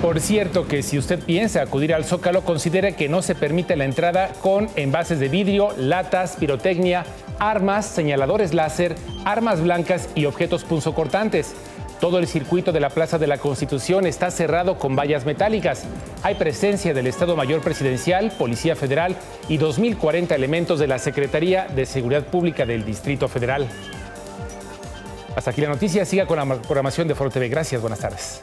Por cierto que si usted piensa acudir al Zócalo, considere que no se permite la entrada con envases de vidrio, latas, pirotecnia, armas, señaladores láser, armas blancas y objetos punzocortantes. Todo el circuito de la Plaza de la Constitución está cerrado con vallas metálicas. Hay presencia del Estado Mayor Presidencial, Policía Federal y 2.040 elementos de la Secretaría de Seguridad Pública del Distrito Federal. Hasta aquí la noticia. Siga con la programación de Foro TV. Gracias. Buenas tardes.